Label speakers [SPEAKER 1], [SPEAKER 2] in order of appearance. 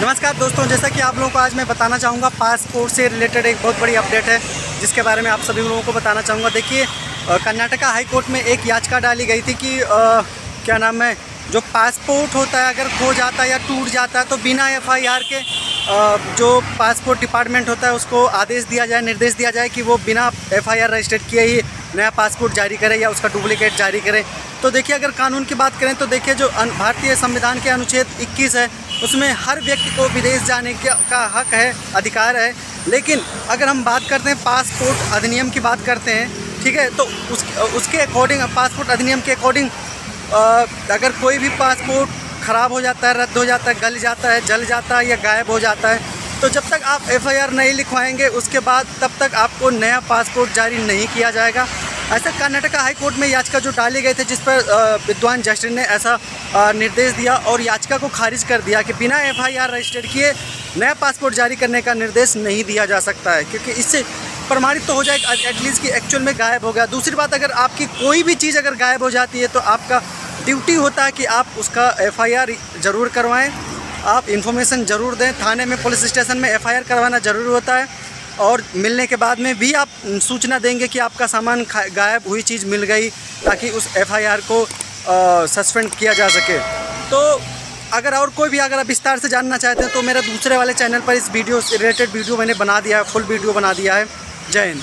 [SPEAKER 1] नमस्कार दोस्तों जैसा कि आप लोगों को आज मैं बताना चाहूँगा पासपोर्ट से रिलेटेड एक बहुत बड़ी अपडेट है जिसके बारे में आप सभी लोगों को बताना चाहूँगा। देखिए कर्नाटका हाई कोर्ट में एक याचिका डाली गई थी कि आ, क्या नाम है जो पासपोर्ट होता है अगर खो जाता है या टूट जाता है तो बिना एफआईआर के आ, जो पासपोर्ट डिपार्टमेंट होता है उसको आदेश दिया जाए निर्देश दिया जाए कि वो बिना एफआईआर रजिस्टर्ड किए ही नया पासपोर्ट जारी करें या उसका डुप्लीकेट जारी करें। तो देखिए अगर कानून की बात करें तो देखिए जो भारतीय संविधान के अनुच्छेद 21 है उसमें हर व्यक्ति को विदेश जाने का हक है, अधिकार है। लेकिन अगर हम बात करते हैं पासपोर्ट अधिनियम की बात करते हैं, ठीक है तो उस उसके अकॉर्डिंग पासपोर्ट अधिनियम के अकॉर्डिंग अगर कोई भी पासपोर्ट ख़राब हो जाता है, रद्द हो जाता है, गल जाता है, जल जाता है या गायब हो जाता है तो जब तक आप एफआईआर नहीं लिखवाएँगे, उसके बाद तब तक आपको नया पासपोर्ट जारी नहीं किया जाएगा। ऐसा कर्नाटका हाई कोर्ट में याचिका जो डाले गए थे, जिस पर विद्वान जस्टिस ने ऐसा निर्देश दिया और याचिका को खारिज कर दिया कि बिना एफआईआर रजिस्टर्ड किए नया पासपोर्ट जारी करने का निर्देश नहीं दिया जा सकता है, क्योंकि इससे प्रमाणित तो हो जाए एटलीस्ट कि एक्चुअल में गायब हो गया। दूसरी बात, अगर आपकी कोई भी चीज़ अगर गायब हो जाती है तो आपका ड्यूटी होता है कि आप उसका एफआईआर ज़रूर करवाएँ। आप इन्फॉर्मेशन ज़रूर दें। थाने में पुलिस स्टेशन में एफआईआर करवाना ज़रूरी होता है। और मिलने के बाद में भी आप सूचना देंगे कि आपका सामान गायब हुई चीज़ मिल गई ताकि उस एफआईआर को सस्पेंड किया जा सके। तो अगर और कोई भी अगर आप विस्तार से जानना चाहते हैं तो मेरा दूसरे वाले चैनल पर इस वीडियो से रिलेटेड वीडियो मैंने बना दिया है फुल वीडियो बना दिया है। जय हिंद।